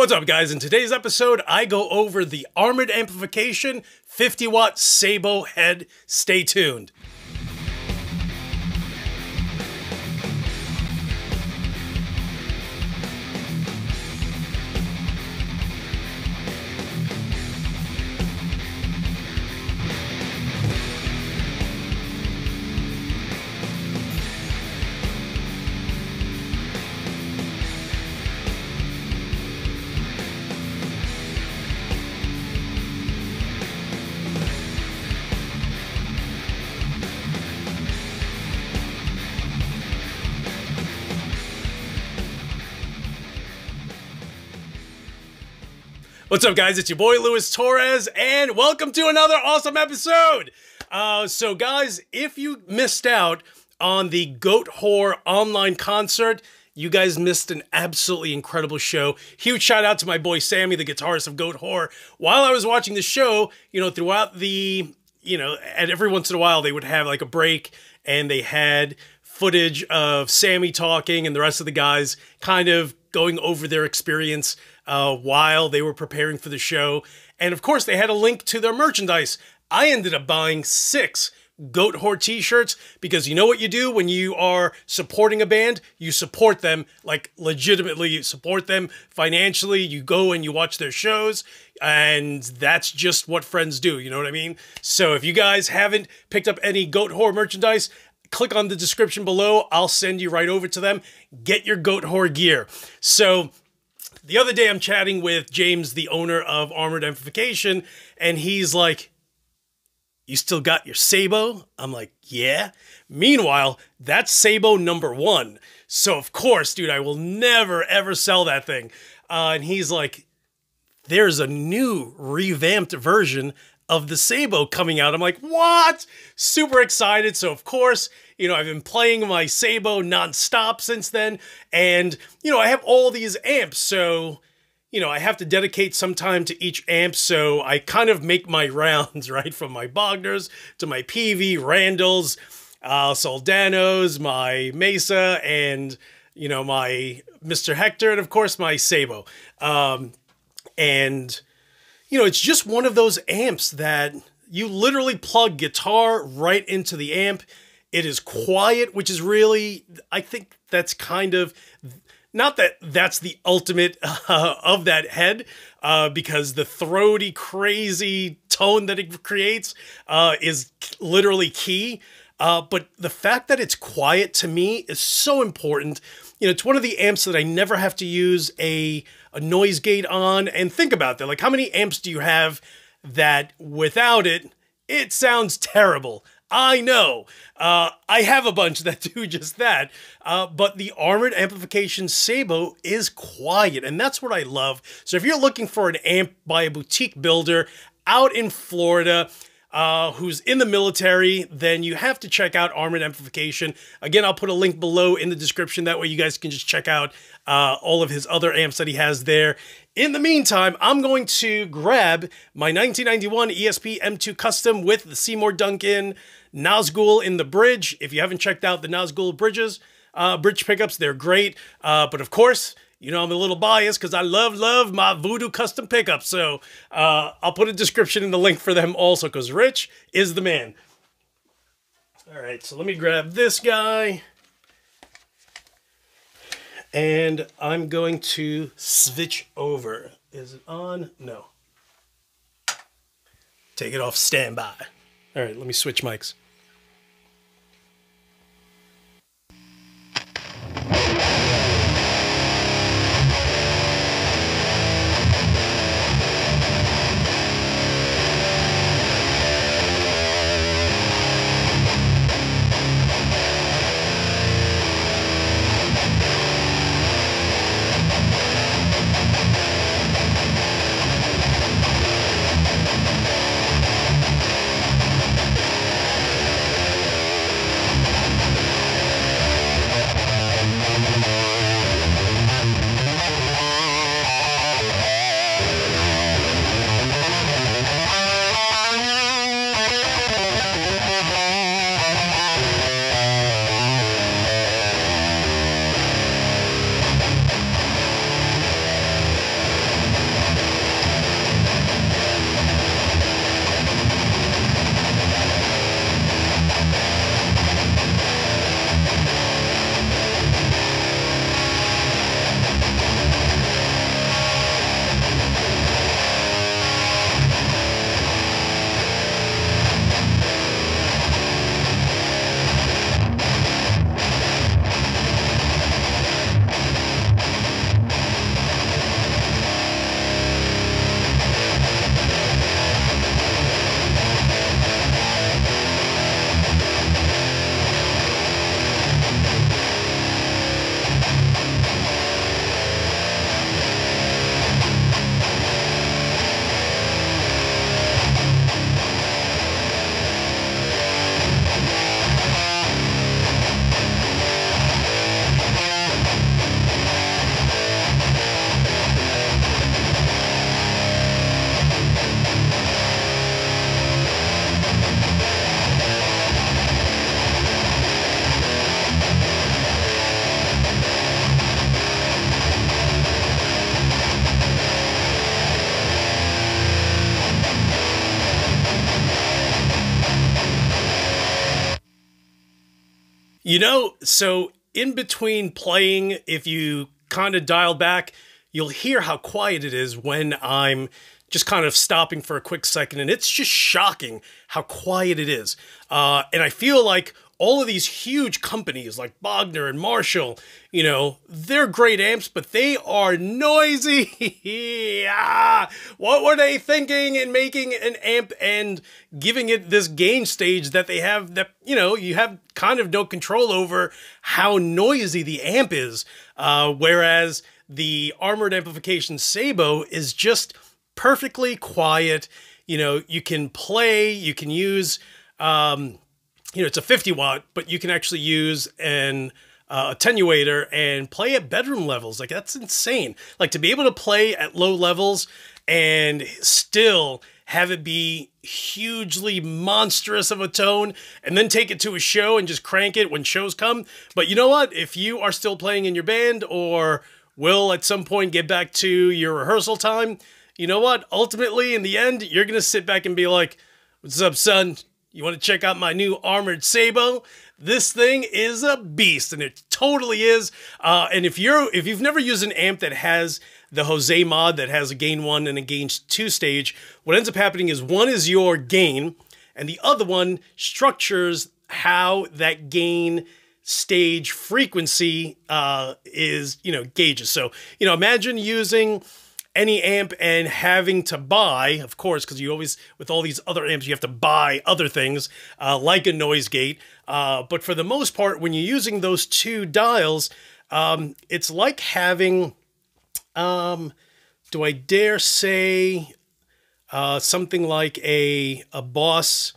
What's up, guys? In today's episode, I go over the Armored Amplification 50 watt Sabot head. Stay tuned. What's up, guys? It's your boy Louis Torres, and welcome to another awesome episode. Uh, so, guys, if you missed out on the Goatwhore online concert, you guys missed an absolutely incredible show. Huge shout out to my boy Sammy, the guitarist of Goatwhore. While I was watching the show, you know, throughout the, you know, and every once in a while they would have like a break and they had footage of Sammy talking and the rest of the guys kind of going over their experience uh, while they were preparing for the show. And of course, they had a link to their merchandise. I ended up buying six Goatwhore t-shirts because you know what you do when you are supporting a band? You support them, like legitimately you support them financially. You go and you watch their shows and that's just what friends do, you know what I mean? So if you guys haven't picked up any Goatwhore merchandise, click on the description below. I'll send you right over to them. Get your Goatwhore gear. So the other day I'm chatting with James, the owner of Armored Amplification, and he's like, You still got your Sabot? I'm like, Yeah. Meanwhile, that's Sabot number one. So, of course, dude, I will never, ever sell that thing. Uh, and he's like, There's a new revamped version of the Sabot coming out. I'm like, what? Super excited. So, of course, you know, I've been playing my Sabot nonstop since then. And, you know, I have all these amps. So, you know, I have to dedicate some time to each amp. So I kind of make my rounds, right? From my Bogners to my PV, Randalls, uh, Soldanos, my Mesa, and, you know, my Mr. Hector, and of course my Sabot. Um, and, you know, it's just one of those amps that you literally plug guitar right into the amp. It is quiet, which is really, I think that's kind of, not that that's the ultimate uh, of that head, uh, because the throaty, crazy tone that it creates uh, is literally key. Uh, but the fact that it's quiet to me is so important. You know, it's one of the amps that I never have to use a, a noise gate on. And think about that. Like, how many amps do you have that without it, it sounds terrible? I know. Uh, I have a bunch that do just that. Uh, but the Armored Amplification Sabot is quiet, and that's what I love. So if you're looking for an amp by a boutique builder out in Florida, uh, who's in the military, then you have to check out Armored Amplification. Again, I'll put a link below in the description. That way you guys can just check out uh, all of his other amps that he has there. In the meantime, I'm going to grab my 1991 ESP M2 Custom with the Seymour Duncan Nazgul in the bridge. If you haven't checked out the Nazgul bridges, uh, bridge pickups, they're great. Uh, but of course, you know, I'm a little biased because I love, love my Voodoo custom pickups. So uh, I'll put a description in the link for them also because Rich is the man. All right, so let me grab this guy. And I'm going to switch over. Is it on? No. Take it off standby. All right, let me switch mics. You know, so in between playing, if you kind of dial back, you'll hear how quiet it is when I'm just kind of stopping for a quick second, and it's just shocking how quiet it is. Uh, and I feel like all of these huge companies like Bogner and Marshall, you know, they're great amps, but they are noisy. ah, what were they thinking in making an amp and giving it this gain stage that they have that, you know, you have kind of no control over how noisy the amp is. Uh, whereas the armored amplification Sabot is just perfectly quiet. You know, you can play, you can use, um, you know, it's a 50 watt, but you can actually use an uh, attenuator and play at bedroom levels. Like that's insane. Like to be able to play at low levels and still have it be hugely monstrous of a tone and then take it to a show and just crank it when shows come. But you know what? If you are still playing in your band or will at some point get back to your rehearsal time, you know what? Ultimately, in the end, you're going to sit back and be like, What's up, son? You want to check out my new armored Sabot? This thing is a beast, and it totally is. Uh, and if you're if you've never used an amp that has the Jose mod that has a gain one and a gain two stage, what ends up happening is one is your gain, and the other one structures how that gain stage frequency uh, is, you know, gauges. So, you know, imagine using any amp and having to buy, of course, because you always, with all these other amps, you have to buy other things uh, like a noise gate. Uh, but for the most part, when you're using those two dials, um, it's like having, um, do I dare say, uh, something like a, a Boss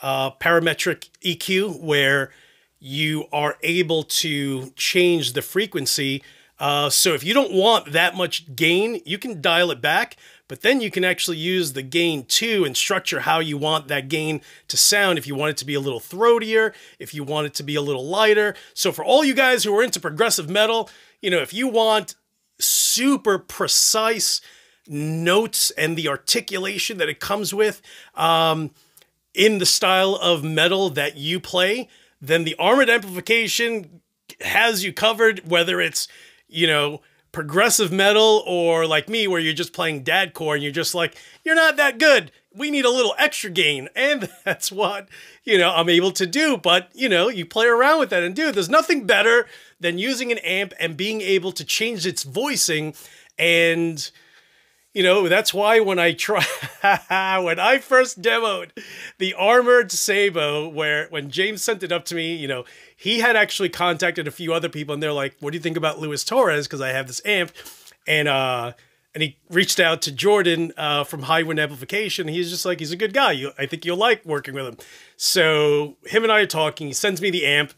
uh, parametric EQ where you are able to change the frequency uh, so if you don't want that much gain, you can dial it back, but then you can actually use the gain too and structure how you want that gain to sound. If you want it to be a little throatier, if you want it to be a little lighter. So for all you guys who are into progressive metal, you know, if you want super precise notes and the articulation that it comes with um, in the style of metal that you play, then the armored amplification has you covered, whether it's you know, progressive metal or like me where you're just playing dadcore and you're just like, you're not that good. We need a little extra gain. And that's what, you know, I'm able to do. But, you know, you play around with that and do. There's nothing better than using an amp and being able to change its voicing and you know, that's why when I try when I first demoed the armored Sabot, where when James sent it up to me, you know, he had actually contacted a few other people and they're like, What do you think about Louis Torres? Because I have this amp. And uh and he reached out to Jordan uh, from High Wind Amplification. He's just like, he's a good guy. You, I think you'll like working with him. So him and I are talking. He sends me the amp.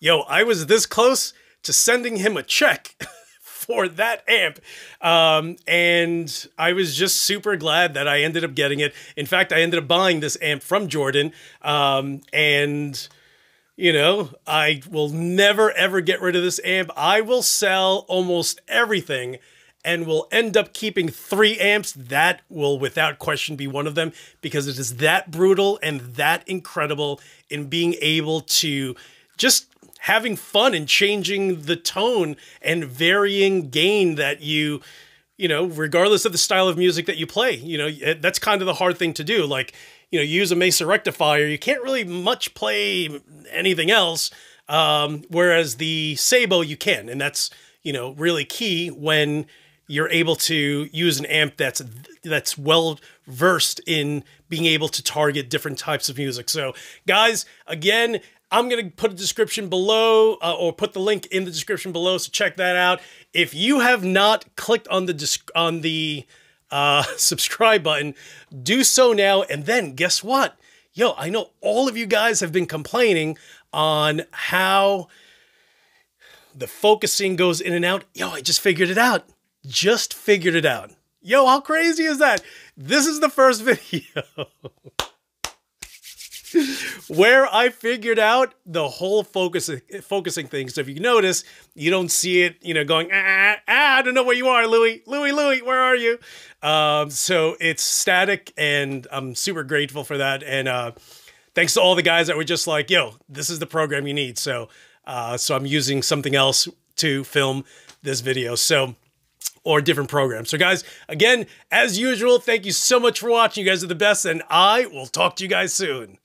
Yo, I was this close to sending him a check for that amp. Um, and I was just super glad that I ended up getting it. In fact, I ended up buying this amp from Jordan. Um, and you know, I will never ever get rid of this amp. I will sell almost everything and will end up keeping three amps. That will, without question, be one of them because it is that brutal and that incredible in being able to just having fun and changing the tone and varying gain that you you know regardless of the style of music that you play you know that's kind of the hard thing to do like you know you use a mesa rectifier you can't really much play anything else um, whereas the sabot you can and that's you know really key when you're able to use an amp that's that's well versed in being able to target different types of music. So, guys, again, I'm going to put a description below uh, or put the link in the description below. So check that out. If you have not clicked on the on the uh, subscribe button, do so now. And then guess what? Yo, I know all of you guys have been complaining on how the focusing goes in and out. Yo, I just figured it out. Just figured it out. Yo, how crazy is that? This is the first video. where I figured out the whole focusing focusing thing. So if you notice, you don't see it, you know, going ah, ah I don't know where you are, Louis, Louis, Louis, where are you? Um, so it's static, and I'm super grateful for that. And uh, thanks to all the guys that were just like, yo, this is the program you need. So, uh, so I'm using something else to film this video. So, or different programs. So, guys, again, as usual, thank you so much for watching. You guys are the best, and I will talk to you guys soon.